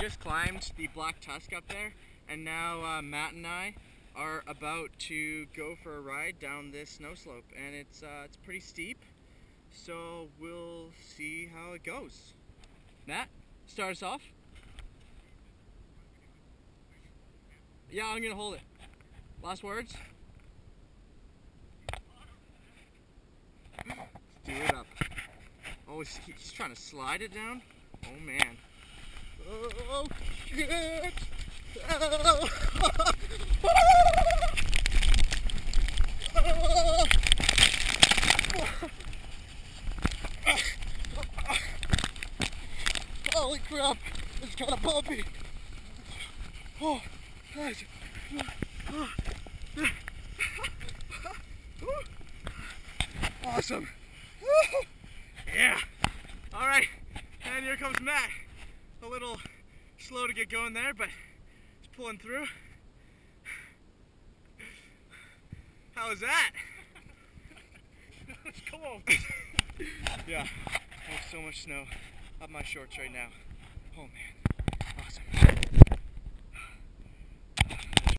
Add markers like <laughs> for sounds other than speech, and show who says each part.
Speaker 1: Just climbed the Black Tusk up there, and now uh, Matt and I are about to go for a ride down this snow slope, and it's uh, it's pretty steep, so we'll see how it goes. Matt, start us off. Yeah, I'm gonna hold it. Last words. Let's do it up. Oh, he's, he's trying to slide it down. Oh man. Holy crap! It's kind of bumpy. Oh, nice. Awesome. Yeah. All right. And here comes Matt. A little slow to get going there, but he's pulling through. How was that? <laughs>
Speaker 2: It's cold. <laughs>
Speaker 1: Yeah. There's so much snow up my shorts right now. Oh man. Awesome.